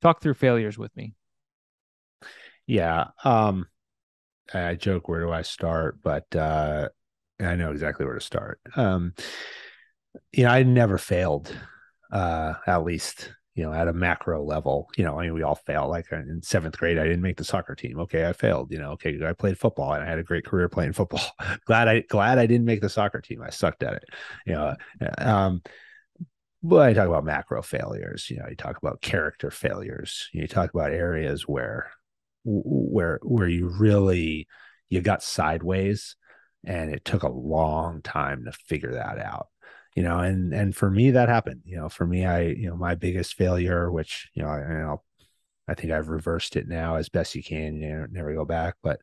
talk through failures with me. Yeah. Um, I joke, where do I start? But uh, I know exactly where to start. Um, you know, I never failed, uh, at least, you know, at a macro level. You know, I mean, we all fail. Like in seventh grade, I didn't make the soccer team. Okay, I failed. You know, okay, I played football and I had a great career playing football. glad I glad I didn't make the soccer team. I sucked at it. You know, um, but I talk about macro failures. You know, you talk about character failures. You talk about areas where where where you really you got sideways and it took a long time to figure that out you know and and for me that happened you know for me i you know my biggest failure which you know i you know, i think i've reversed it now as best you can you know never go back but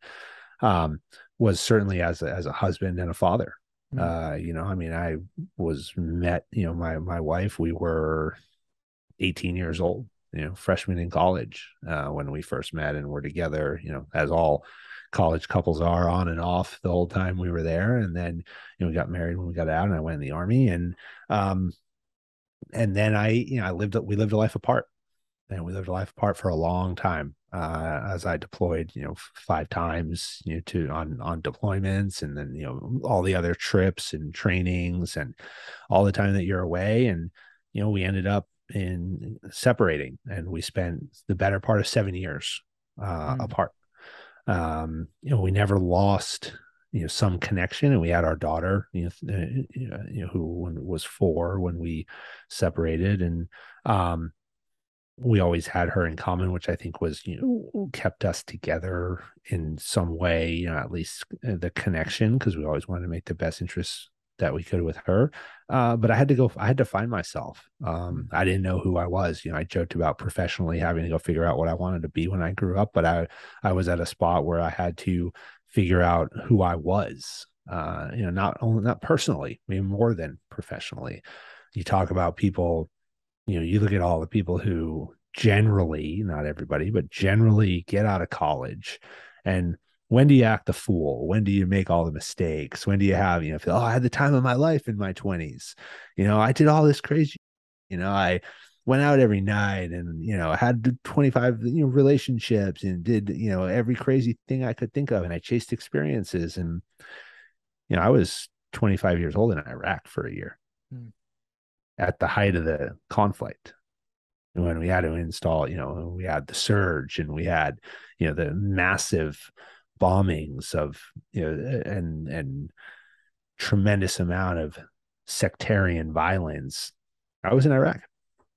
um was certainly as a, as a husband and a father mm. uh you know i mean i was met you know my my wife we were 18 years old you know freshman in college uh, when we first met and were together you know as all college couples are on and off the whole time we were there. And then you know we got married when we got out and i went in the army and um and then i you know i lived we lived a life apart. And we lived a life apart for a long time uh, as I deployed, you know, five times, you know, to on on deployments, and then you know all the other trips and trainings, and all the time that you're away, and you know we ended up in separating and we spent the better part of seven years uh, mm. apart. Um, you know we never lost you know some connection and we had our daughter you know, uh, you know who was four when we separated. And um, we always had her in common which i think was you know kept us together in some way you know at least uh, the connection because we always wanted to make the best interests that we could with her. Uh, but I had to go, I had to find myself. Um, I didn't know who I was. You know, I joked about professionally having to go figure out what I wanted to be when I grew up, but I, I was at a spot where I had to figure out who I was. Uh, you know, not only not personally, I mean, more than professionally. You talk about people, you know, you look at all the people who generally, not everybody, but generally get out of college and when do you act the fool? When do you make all the mistakes? When do you have, you know, feel, oh, I had the time of my life in my 20s. You know, I did all this crazy, you know, I went out every night and, you know, I had 25 you know, relationships and did, you know, every crazy thing I could think of. And I chased experiences. And, you know, I was 25 years old in Iraq for a year hmm. At the height of the conflict. When we had to install, you know, we had the surge and we had, you know, the massive bombings of you know and and tremendous amount of sectarian violence i was in iraq.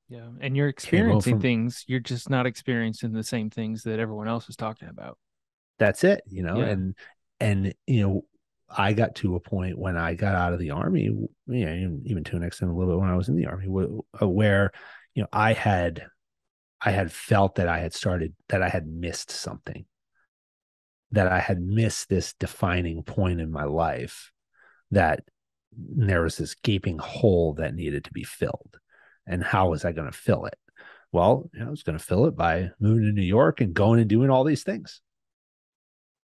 Yeah and you're experiencing from, things you're just not experiencing the same things that everyone else is talking about. That's it you know yeah. and and you know i got to a point when i got out of the army you know even to an extent a little bit when i was in the army uh, where you know i had i had felt that i had started that i had missed something that I had missed this defining point in my life that there was this gaping hole that needed to be filled. And how was I going to fill it? Well, you know, I was going to fill it by moving to New York and going and doing all these things.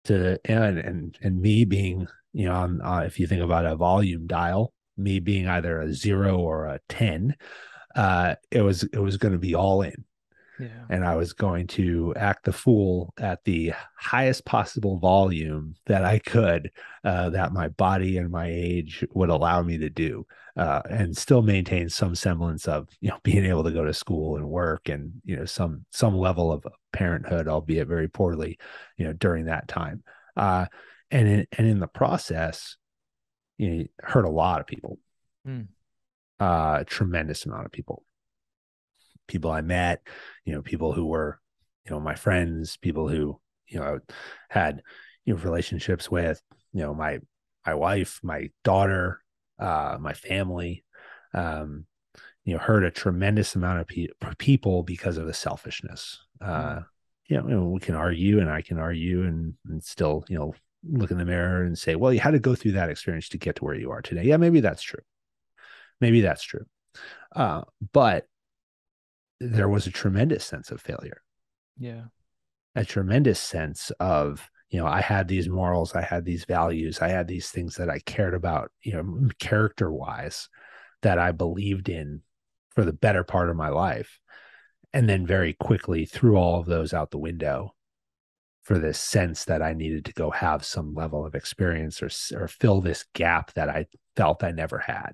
To and and and me being, you know, on, uh, if you think about a volume dial, me being either a zero or a ten, uh, it was it was going to be all in. Yeah. And I was going to act the fool at the highest possible volume that I could, uh, that my body and my age would allow me to do, uh, and still maintain some semblance of you know being able to go to school and work and you know some some level of parenthood, albeit very poorly, you know during that time. Uh, and in, and in the process, you know, hurt a lot of people, mm. uh, tremendous amount of people people I met, you know, people who were, you know, my friends, people who, you know, had, you know, relationships with, you know, my, my wife, my daughter, uh, my family, um, you know, hurt a tremendous amount of pe- people because of the selfishness. Uh, you know, we can argue and I can argue and, and still, you know, look in the mirror and say, well, you had to go through that experience to get to where you are today. Yeah, maybe that's true. Maybe that's true. Uh, but there was a tremendous sense of failure. Yeah. A tremendous sense of, you know, I had these morals, I had these values, I had these things that I cared about, you know, character wise that I believed in for the better part of my life. and then very quickly threw all of those out the window for this sense that I needed to go have some level of experience or or fill this gap that I felt I never had.